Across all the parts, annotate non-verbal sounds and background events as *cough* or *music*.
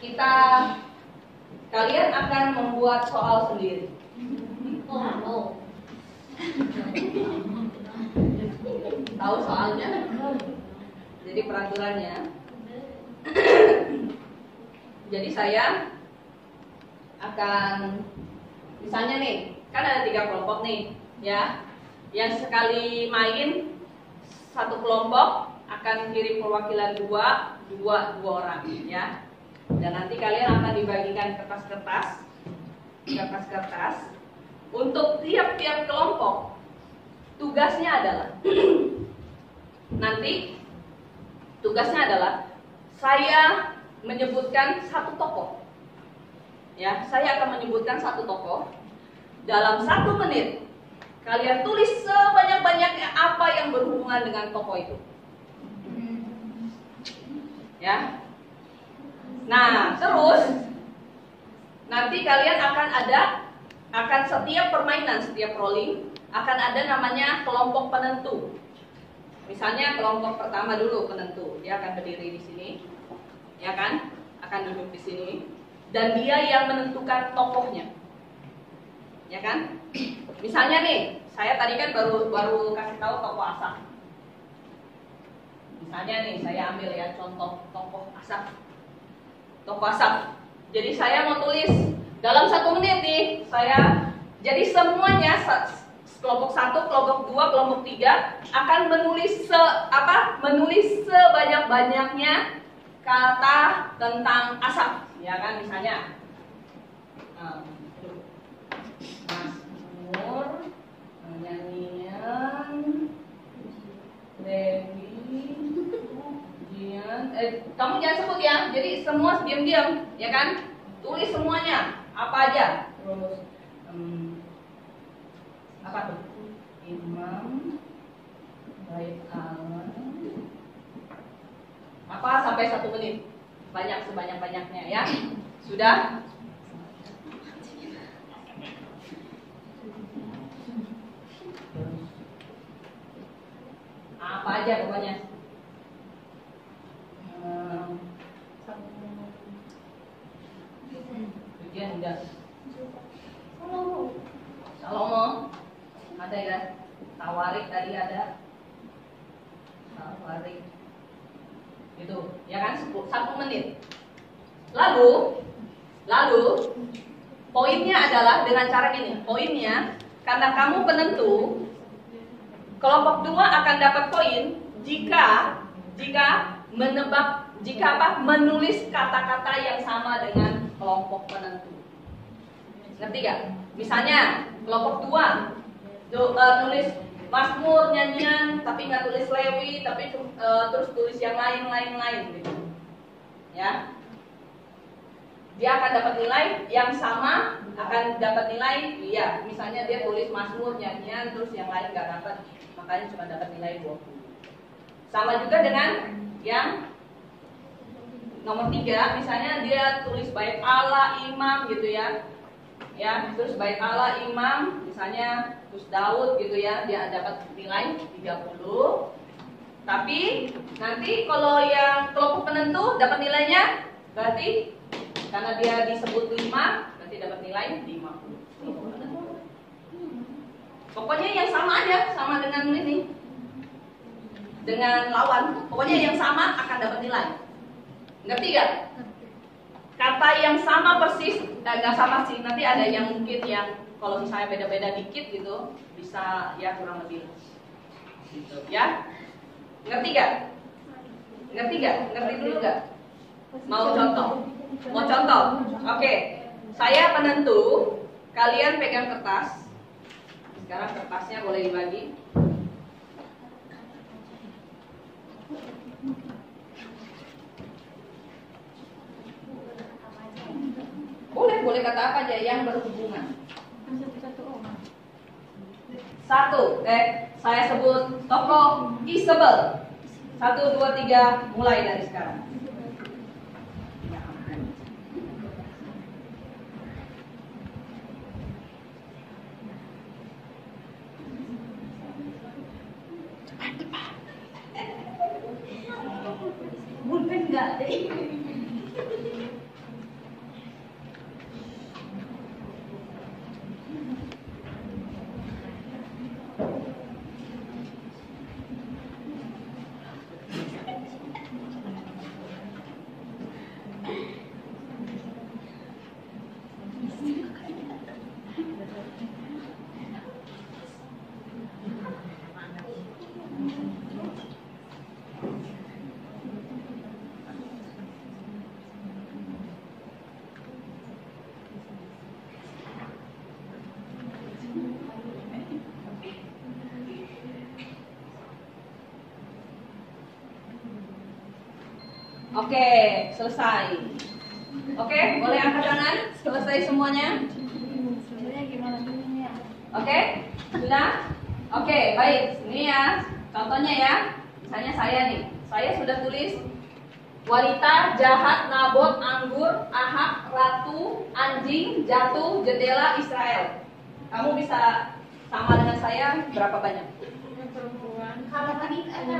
kita kalian akan membuat soal sendiri. Tahu soalnya? Jadi peraturannya. Jadi saya akan misalnya nih, kan ada tiga kelompok nih, ya. Yang sekali main satu kelompok akan kirim perwakilan dua, dua, dua orang, ya. Dan nanti kalian akan dibagikan kertas-kertas, kertas-kertas untuk tiap-tiap kelompok. Tugasnya adalah *clears throat* nanti tugasnya adalah saya menyebutkan satu tokoh. Ya, saya akan menyebutkan satu tokoh dalam satu menit. Kalian tulis sebanyak-banyaknya apa yang berhubungan dengan tokoh itu. Ya. Nah, terus nanti kalian akan ada akan setiap permainan, setiap rolling akan ada namanya kelompok penentu. Misalnya kelompok pertama dulu penentu, dia akan berdiri di sini, ya kan? Akan duduk di sini, dan dia yang menentukan tokohnya, ya kan? Misalnya nih, saya tadi kan baru baru kasih tahu tokoh asap. Misalnya nih, saya ambil ya contoh tokoh asap, tokoh asap. Jadi saya mau tulis dalam satu menit nih, saya jadi semuanya kelompok satu, kelompok dua, kelompok tiga akan menulis se apa? Menulis sebanyak banyaknya kata tentang asap, ya kan? Misalnya, Masmur, nyanyian, Dewi, Jian, eh, kamu jangan sebut ya. Jadi semua diam-diam, ya kan? Tulis semuanya, apa aja. Terus apa tuh? Imam Baik Allah Apa sampai satu menit Banyak sebanyak-banyaknya ya Sudah? Apa aja pokoknya hmm. Ujian udah Salomo ada ya tawarik tadi ada tawarik itu ya kan satu menit lalu lalu poinnya adalah dengan cara ini poinnya karena kamu penentu kelompok dua akan dapat poin jika jika menebak jika apa? Menulis kata-kata yang sama dengan kelompok penentu. Ngerti gak? misalnya kelompok dua. Do, uh, nulis Mazmur nyanyian tapi nggak tulis Lewi tapi uh, terus tulis yang lain lain lain gitu. Ya? Dia akan dapat nilai yang sama akan dapat nilai iya. Misalnya dia tulis Mazmur nyanyian terus yang lain nggak dapat makanya cuma dapat nilai 20 sama juga dengan yang nomor tiga misalnya dia tulis baik Allah imam gitu ya. Ya terus baik Allah imam misalnya Gus Daud gitu ya dia dapat nilai 30 tapi nanti kalau yang kelompok penentu dapat nilainya berarti karena dia disebut 5 berarti dapat nilai 50 pokoknya yang sama aja sama dengan ini dengan lawan pokoknya yang sama akan dapat nilai. Ngerti gak? kata yang sama persis dan nggak sama sih nanti ada yang mungkin yang kalau misalnya beda-beda dikit gitu bisa ya kurang lebih. Gitu ya? Ngerti gak ngerti gak ngerti dulu gak mau contoh? Mau contoh? Oke. Saya penentu kalian pegang kertas. Sekarang kertasnya boleh dibagi boleh boleh kata apa aja yang berhubungan satu, eh, saya sebut tokoh Isabel. Satu, dua, tiga, mulai dari sekarang. Oke, selesai. Oke, boleh angkat tangan? Selesai semuanya? Oke, sudah? Oke, baik. Ini ya, contohnya ya. Misalnya saya nih, saya sudah tulis wanita, jahat, nabot, anggur, ahak, ratu, anjing, jatuh, jendela, Israel. Kamu bisa sama dengan saya berapa banyak?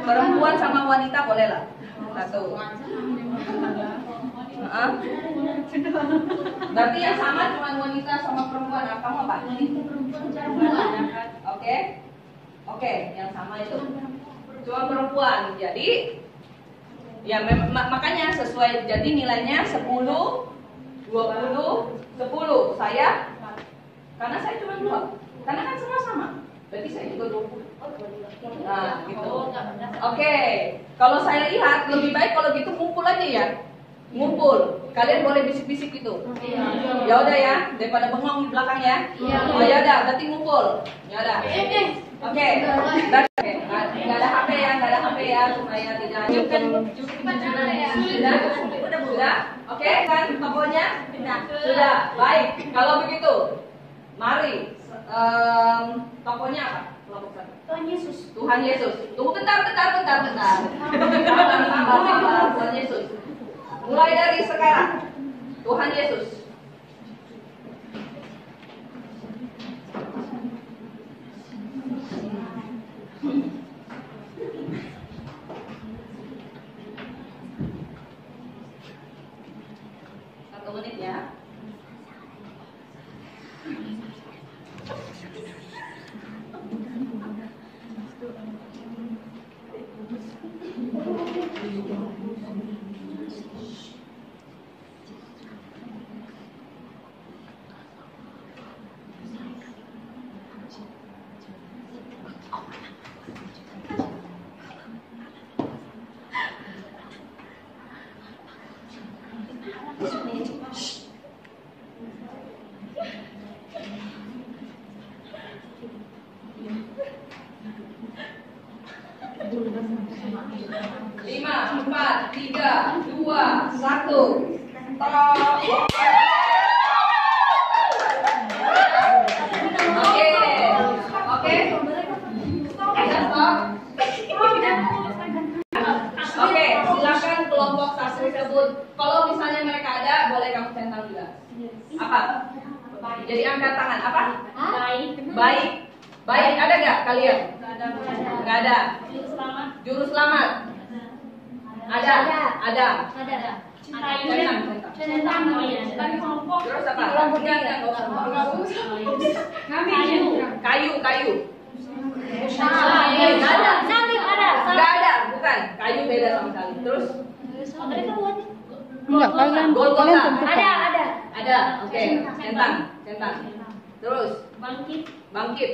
Perempuan sama wanita boleh lah. Satu. Berarti yang sama cuma wanita sama perempuan. Nah, kamu apa? Oke. Oke, yang sama itu. Cuma perempuan. Jadi ya makanya sesuai jadi nilainya 10 20 10. Saya karena saya cuma dua. Karena kan semua sama. Berarti saya juga 20. Nah, gitu. Oke, kalau saya lihat lebih baik kalau gitu ngumpul aja ya. Ngumpul. Kalian boleh bisik-bisik gitu. Ya udah ya, daripada bengong di belakang ya. Oh ya udah, berarti ngumpul. Ya udah. Oke. Berarti- Oke, nggak nggak ada HP ya, nggak ada HP ya supaya tidak sudah, sudah, sudah. Oke kan tokonya? Sudah. Baik. Kalau begitu, mari. em, tokonya apa? Kelompok satu. Tuhan Yesus. Tuhan Yesus. Tunggu bentar, bentar, bentar, bentar. Sabar, sabar, sabar. Tuhan Yesus. Mulai dari sekarang. Tuhan Yesus. Satu menit ya. Lima, empat, tiga, dua, satu. Stop. Oke, oke. Sudah stop. Oke, silakan kelompok satu sebut. Kalau misalnya mereka ada, boleh kamu centang juga. Apa? Jadi angkat tangan. Apa? Baik. Baik. Baik, ada nggak kalian? Nggak ada. Juru selamat. Ada. Ada. Ada. Kelompok. Terus apa? Usah. Kayu. Kayu, kayu. Salib. Nggak ada. Salib ada. Enggak ada, bukan. Kayu beda sama salib. Terus Mereka buat. Enggak, kalian. Ada, ada. ada. Oke, centang, centang. Terus Bangkit. bangkit.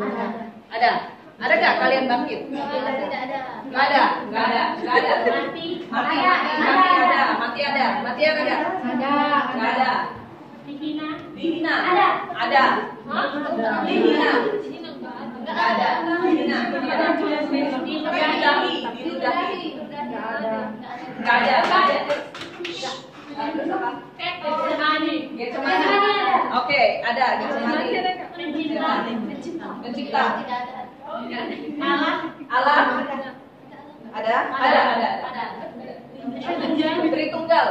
Ada. Ada. Ada nggak kalian bangkit? Tidak ada. Nggak ada, nggak ada, nggak ada. Mati. Mati, Ada. mati ada, mati ada, mati ada? Ada. Nggak ada. Dihina. Dihina. Ada. Ada. Dihina. Enggak Nggak ada. Dihina. Ada. Diludahi. Diludahi. Nggak ada. Nggak ada. Getsemani. Getsemani. Oke, ada Getsemani. Pencipta. Pencipta. Allah. Allah. Ada? Ada, ada. Ada. Tritunggal.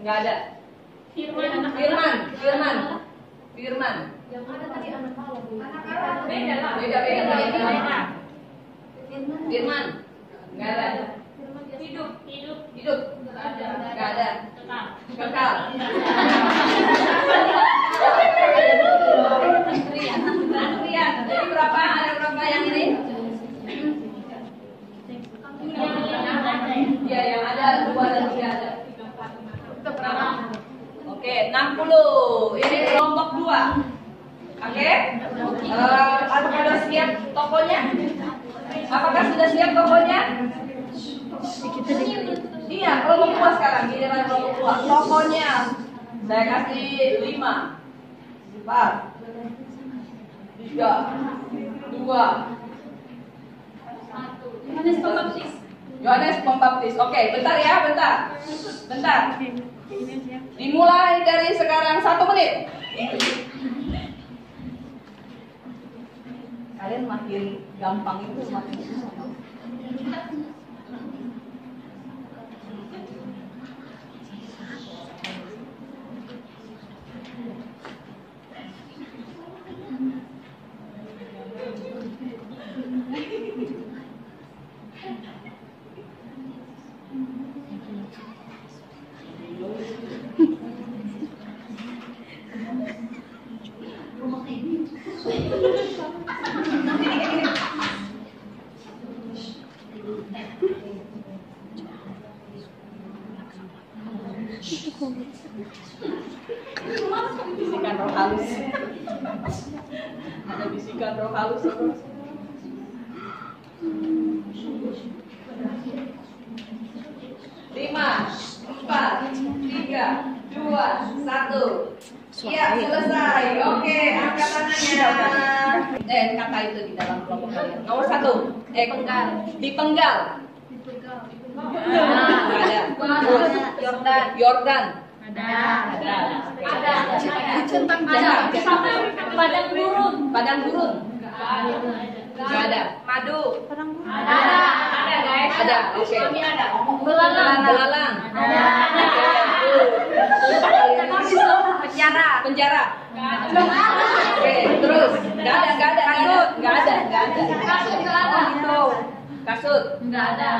Nggak ada. Firman. Firman. Firman. Firman. Beda lah. Beda, beda, beda. Beda. Firman. Nggak ada. Hidup. Hidup. Hidup. Nggak ada. Tetap. Kekal. Antrian. Jadi berapa? Ada berapa yang ini? Ya, yang ada dua dan tiga ada. Oke, 60. Ini kelompok dua. Oke? Eh, apakah sudah siap tokonya? Apakah sudah siap tokonya? Iya, kelompok dua sekarang. Giliran kelompok dua. Tokonya saya kasih lima, empat, tiga, dua, Yohanes Pembaptis. Yohanes Pembaptis. Oke, bentar ya, bentar. Bentar. Dimulai dari sekarang satu menit. Kalian makin gampang itu makin susah. Bisikan roh halus. Ada bisikan roh halus. Lima, empat, tiga, dua, satu. Iya, selesai. Oke, angkat tangannya. Eh, kata itu di dalam kelompok kalian. Nomor satu, eh, penggal. Dipenggal. Nah, nggak ada. Terus, Yordan. Yordan. Ada. Ada. Ada. Centang Ada. Padang burung. Padang gurun. Nggak ada. Madu. Ada. Ada guys. Ada. Oke. Kami ada. Belalang. Belalang. Ada. Penjara. Penjara. Oke, terus. Nggak ada, nggak ada, nggak ada, nggak ada, nggak ada. Kasut celana. Kasut. Enggak ada.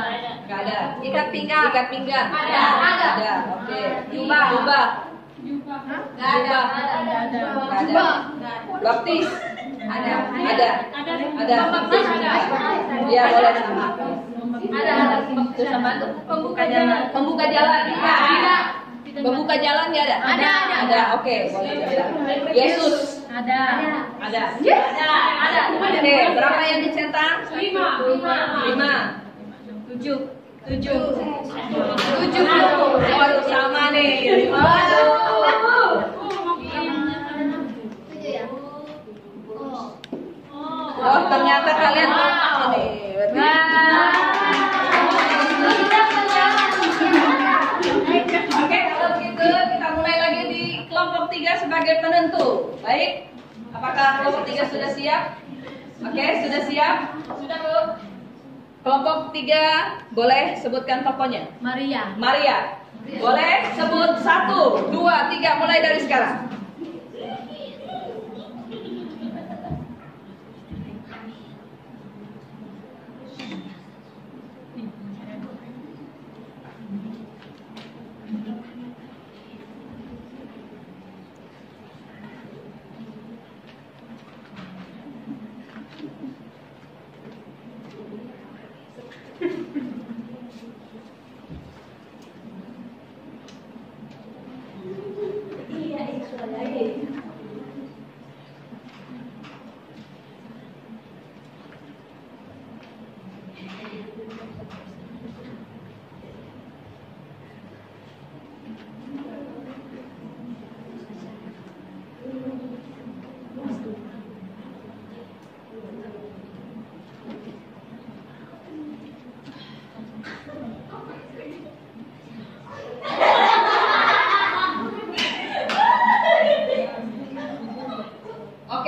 Nggak ada. Ikat pinggang. Ikat pinggang. Ada. Ada. Ada. Oke. Jubah. Jubah. Enggak ada. Jubah. Ada. Nggak ada. Baptis. Ada. Ada. Ada. Ada. Baptis ada. Iya, boleh sama. Ada. Ada. Terus apa tuh? Pembuka jalan. Pembuka jalan. Ada. Pembuka jalan nggak ada? Ada, ada. Ada. Oke, boleh. Yesus. Ada. Ada. Ada. Ada. Oke, berapa yang dicentang? Lima. Lima. Lima. Tujuh. Tujuh. Tujuh. Waduh, sama nih. Waduh. Oh, ternyata kalian kompak ini. Oke, Baik, apakah kelompok tiga sudah siap? Oke, sudah siap? Sudah bu. Kelompok tiga boleh sebutkan tokonya. Maria. Maria, boleh sebut satu, dua, tiga, mulai dari sekarang.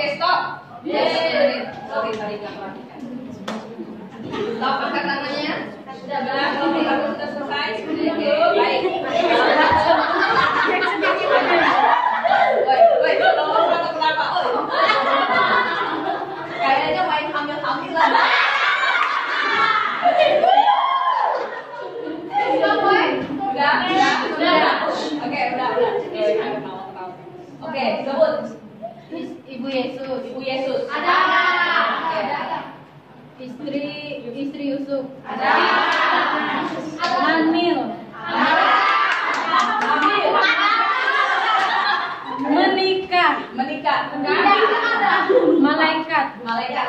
Oke, stop. Sorry, sorry, sorry, nggak perhatikan. Stop, angkat tangannya. Sudah sudah selesai. Baik. *laughs* Woi, woi, tolong kamu kenapa? Oi. Kayaknya main hamil-hamilan. Stop, woi. Udah, udah, udah. Oke, udah, udah. Oke, ketawa-ketawa. Oke, sebut. Ibu Yesus. Ibu Yesus. Ada. Oke. Istri istri Yusuf. Ada. Manmil. Hamil. Menikah. Menikah. Malaikat. Malaikat.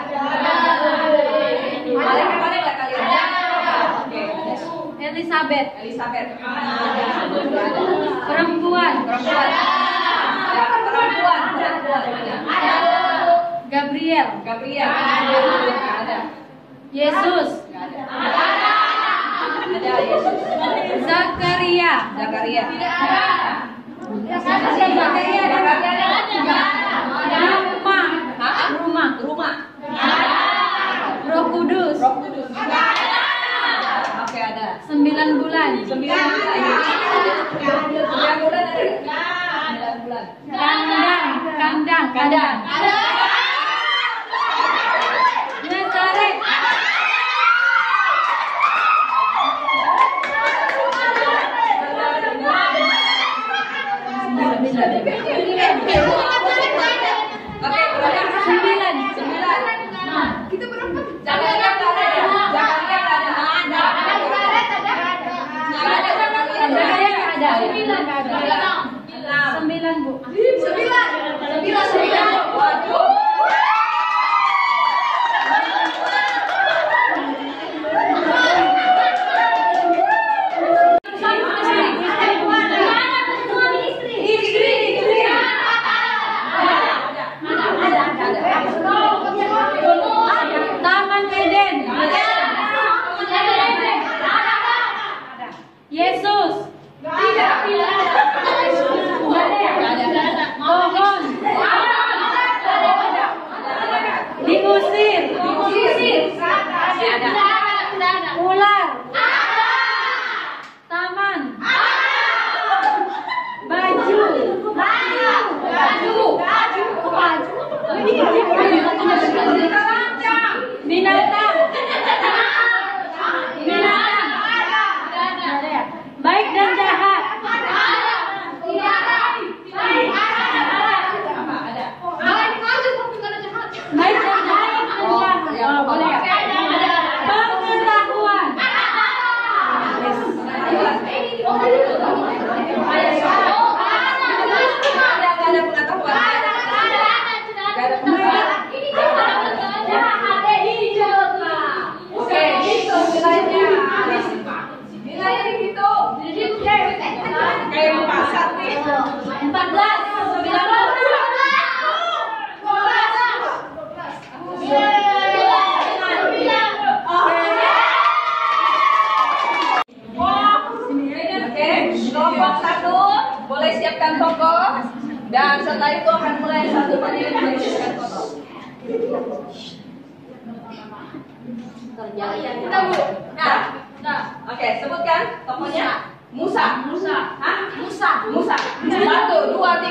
Malaikat mana nggak kalian? Oke. ada. Elizabeth. Elizabeth. Perempuan. Perempuan. Ada. Perempuan. Perempuan. Ada. Gabriel. Gabriel. Ada. Yesus. Ada. Ada Yesus. Zakaria. Zakaria. Zakaria Zakaria. Rumah. Hah? Sembilan bulan. Ada. Bulan. Kandang. Kandang. Kandang.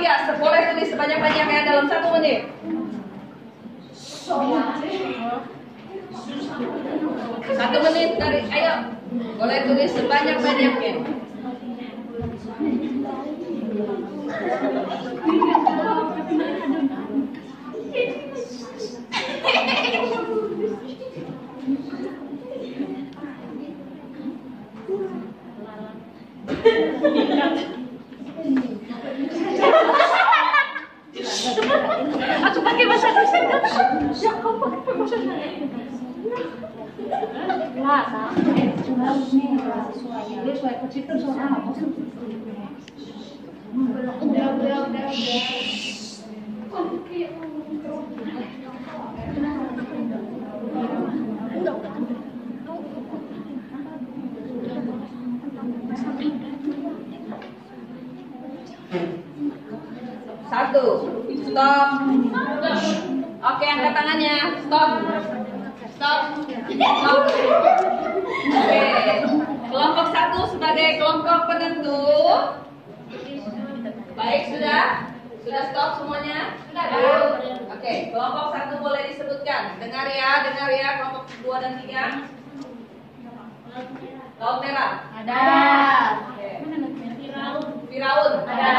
Tiga. Boleh tulis sebanyak-banyaknya dalam satu menit. Satu menit dari, ayo. Boleh tulis sebanyak-banyaknya. Satu. Stop. Oke, angkat tangannya. Stop. Stop. Stop. Oke. Kelompok satu sebagai kelompok penentu. Baik, sudah? Sudah stop semuanya? Sudah. Oke, kelompok satu boleh disebutkan. Dengar ya, dengar ya kelompok dua dan tiga. Laut merah. Ada. Oke. Firaun. Ada.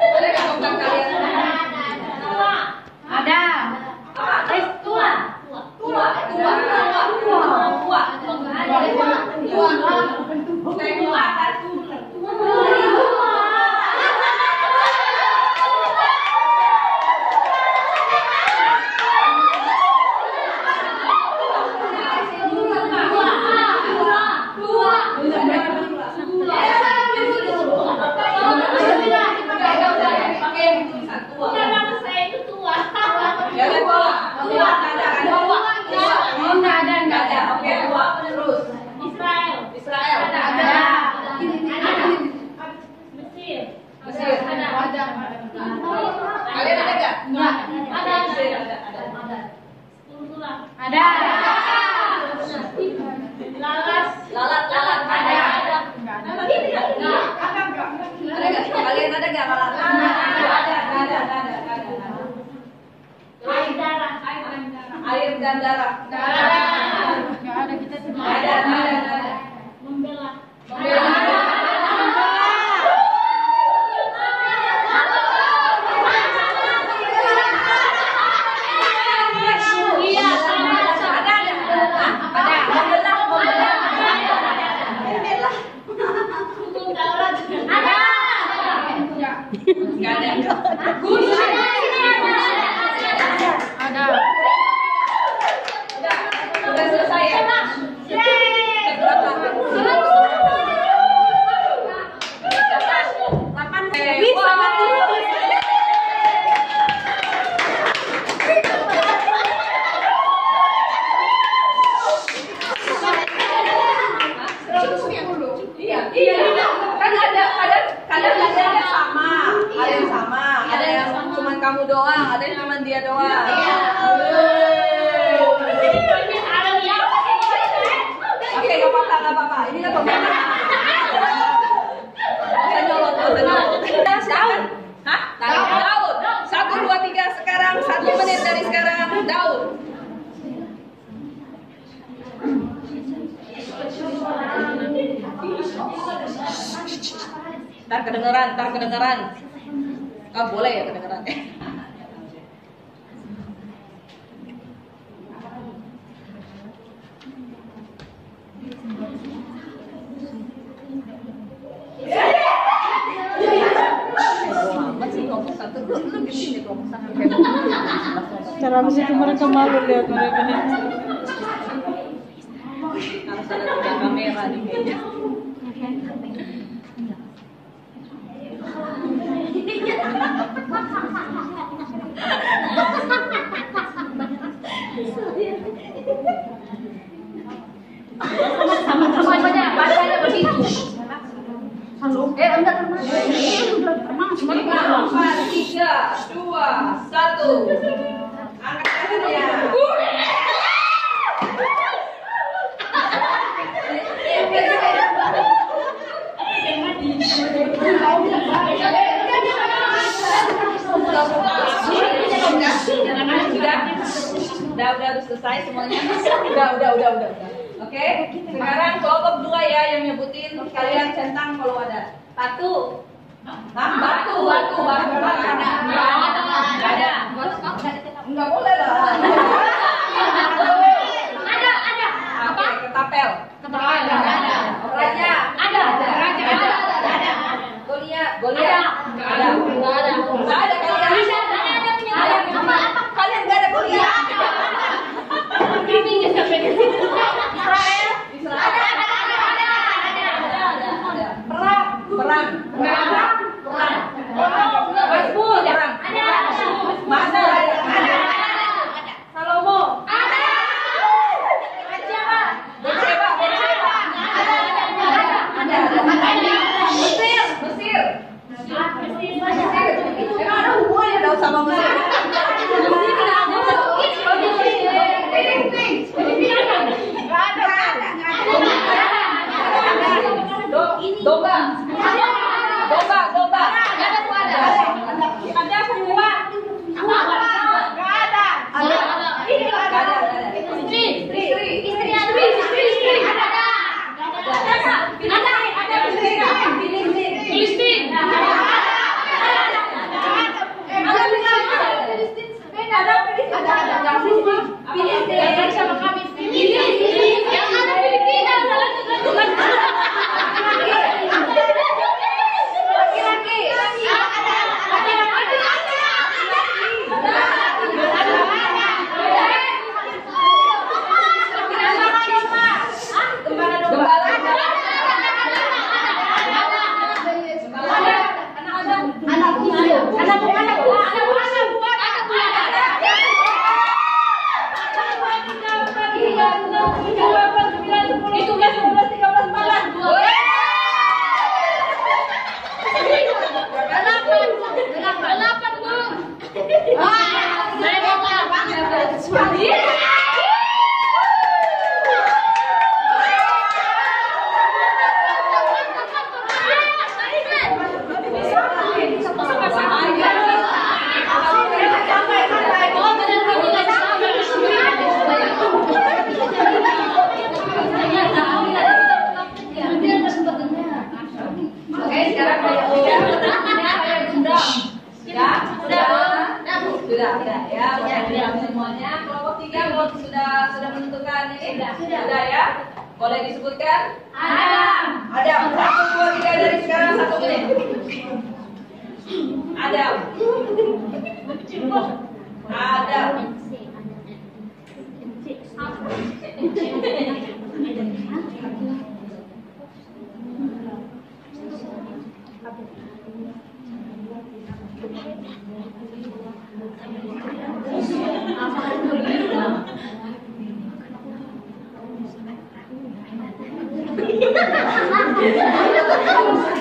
Ada nggak tongkat kalian? Ada. Apa? Eh. Tua, tua, tua, tua, tua, tua, tua, Kayak tua kan? Pakai air dan darah. Darah. Gak ada kita semua. Ada, ada. Ntar kedengeran, ntar kedengeran. Gak boleh ya kedengeran. Cara habis kemarin mereka malu lihat mereka nih. Harus ada kamera nih. Batu. Batu, batu, batu, batu. Ada, ada. Enggak boleh lah. Ada, ada. ada, ada, ada, Ada. Raja. Ada, raja. Ada, ada. ada, ada, Ada. ada, ada. Enggak ada. दादा please दादा please please please please sudah menentukan ini? Sudah ya. Boleh disebutkan? Ada. Ada satu dua tiga dari sekarang satu menit. Ada. Ada. lima, *laughs* よかった!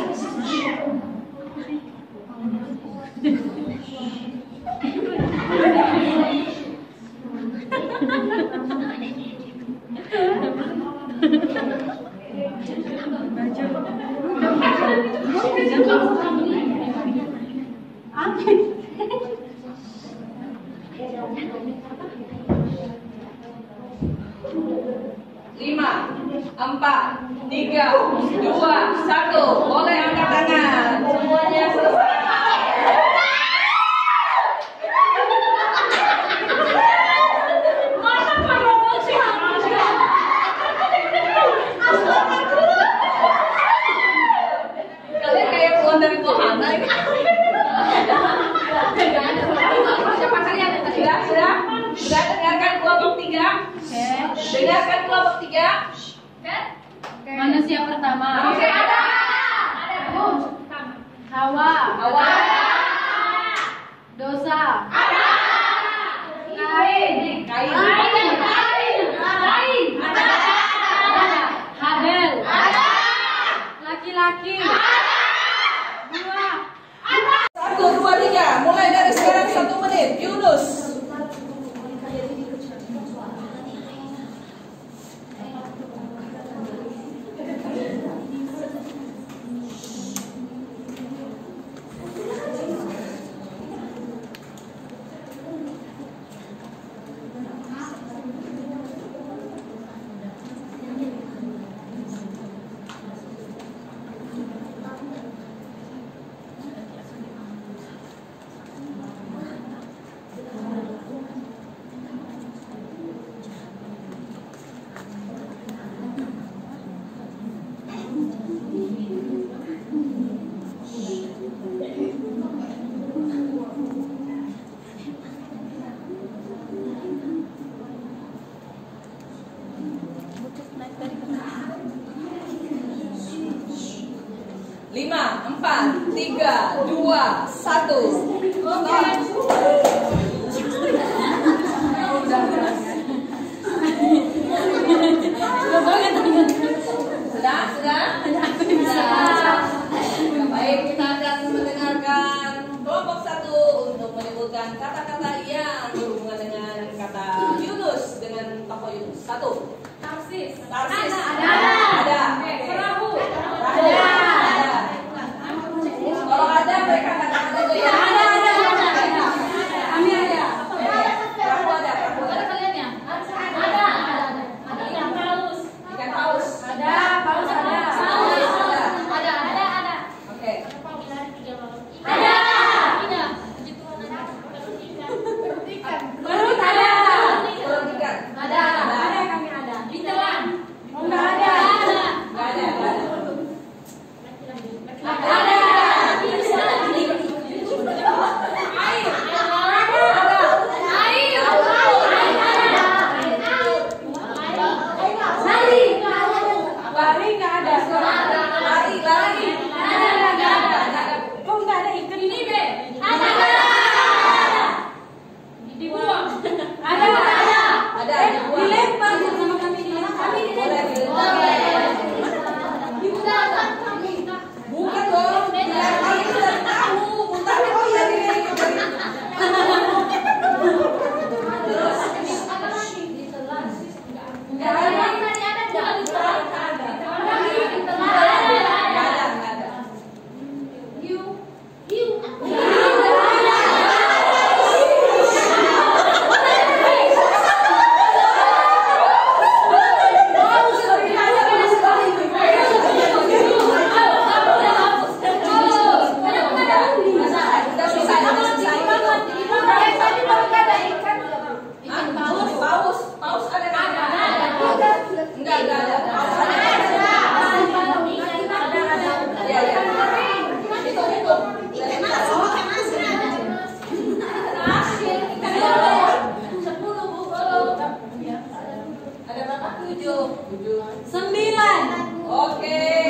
Tiga, dua, satu. Boleh angkat tangan. Semuanya selesai. Kalian kayak keluar dari wahana ini. Siapa kalian? Sudah, sudah, sudah dengarkan kelompok tiga. Dengarkan kelompok tiga. Pertama. Oke, ada. Hawa. Awal. Dosa. Kain. Kain. Habel. Laki-laki. Buah. Satu, dua, tiga. Mulai dari sekarang satu menit. Yunus. 3, 2, 1 9. Oke. Okay.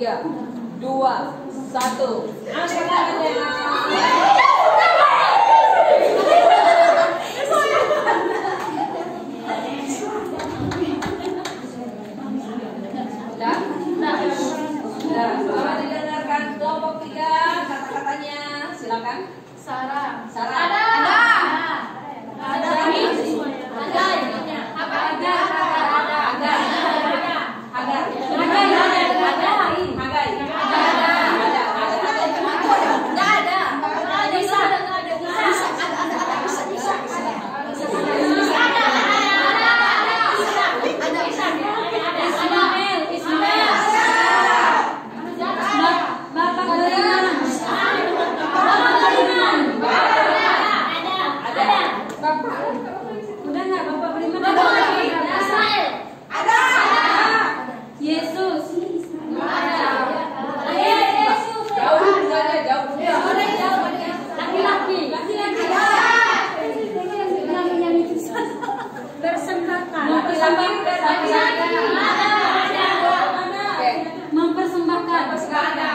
Tiga, dua, satu. Angkat tangannya. Sudah? Sudah. Selamat didengarkan kelompok tiga kata-katanya. Silakan. Sarah. Sarah. Ada. Ada. Ada. Ada. Apa ada? Ada. Agar. Agar. Ada. Ada. Agar. Ada. Ada. Ada. Enggak ada. Bisa. Bisa. Bisa. Ismail. Ismail. Bapak Beriman. Bapak Beriman. Ada. Udah nggak Bapak Beriman? Bapak Ismail. Ada. Yesus. Ada. Yesus. Jauh dulunya, jauh dulu. Laki-laki. Laki-laki. Persembahkan. Mempersembahkan. Oke. Mempersembahkan. Ada.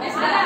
Mesbah. Ada. Anak